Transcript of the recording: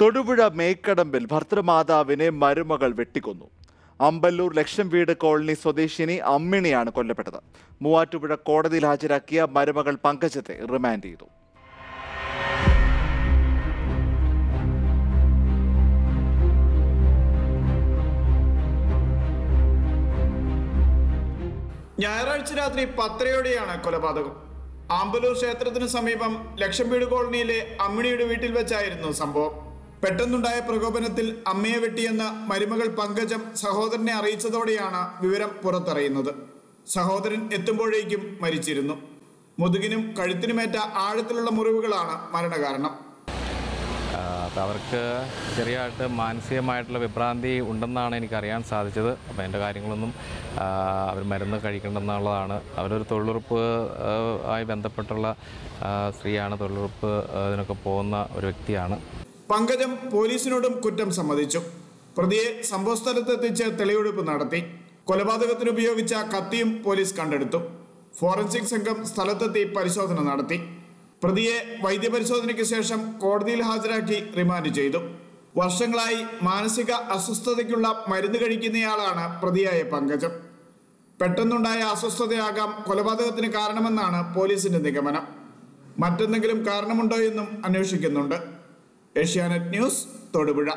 തൊടുപുഴ മേക്കടമ്പിൽ ഭർത്തൃമാതാവിനെ മരുമകൾ വെട്ടിക്കൊന്നു. അമ്പല്ലൂർ ലക്ഷം വീട് കോളനി സ്വദേശിനി അമ്മിണിയാണ് കൊല്ലപ്പെട്ടത്. മൂവാറ്റുപുഴ കോടതിയിൽ ഹാജരാക്കിയ മരുമകൾ പങ്കജത്തെ റിമാൻഡ് ചെയ്തു. ഞായറാഴ്ച രാത്രി പത്തരയോടെയാണ് കൊലപാതകം. ആമ്പലൂർ ക്ഷേത്രത്തിന് സമീപം ലക്ഷം വീട് കോളനിയിലെ അമ്മിണിയുടെ വീട്ടിൽ വെച്ചായിരുന്നു സംഭവം. പെട്ടെന്നുണ്ടായ പ്രകോപനത്തിൽ അമ്മയെ വെട്ടിയെന്ന് മരുമകൾ പങ്കജം സഹോദരനെ അറിയിച്ചതോടെയാണ് വിവരം പുറത്തറിയുന്നത്. സഹോദരൻ എത്തുമ്പോഴേക്കും മരിച്ചിരുന്നു. മുതുകിനും കഴുത്തിനുമേറ്റ ആഴത്തിലുള്ള മുറിവുകളാണ് മരണകാരണം. അവർക്ക് ചെറിയതായിട്ട് മാനസികമായിട്ടുള്ള വിഭ്രാന്തി ഉണ്ടെന്നാണ് എനിക്കറിയാൻ സാധിച്ചത്. അപ്പോൾ എന്റെ കാര്യങ്ങളൊന്നും അവർ മരുന്ന് കഴിക്കണമെന്നുള്ളതാണ് അവരൊരു തൊഴിലുറപ്പ് ആയി ബന്ധപ്പെട്ടുള്ള സ്ത്രീയാണ് തൊഴിലുറപ്പ് ഇതിനൊക്കെ പോകുന്ന ഒരു വ്യക്തിയാണ്. പങ്കജം പോലീസിനോടും കുറ്റം സമ്മതിച്ചു. പ്രതിയെ സംഭവസ്ഥലത്തെത്തിച്ച് തെളിവെടുപ്പ് നടത്തി. കൊലപാതകത്തിന് ഉപയോഗിച്ച കത്തിയും പോലീസ് കണ്ടെടുത്തു. ഫോറൻസിക് സംഘം സ്ഥലത്തെത്തി പരിശോധന നടത്തി. പ്രതിയെ വൈദ്യപരിശോധനയ്ക്ക് ശേഷം കോടതിയിൽ ഹാജരാക്കി റിമാൻഡ് ചെയ്തു. വർഷങ്ങളായി മാനസിക അസ്വസ്ഥതയ്ക്കുള്ള മരുന്ന് കഴിക്കുന്നയാളാണ് പ്രതിയായ പങ്കജം. പെട്ടെന്നുണ്ടായ അസ്വസ്ഥതയാകാം കൊലപാതകത്തിന് കാരണമെന്നാണ് പോലീസിന്റെ നിഗമനം. മറ്റെന്തെങ്കിലും കാരണമുണ്ടോ എന്നും അന്വേഷിക്കുന്നുണ്ട്. ഏഷ്യാനെറ്റ് ന്യൂസ് തൊടുപുഴ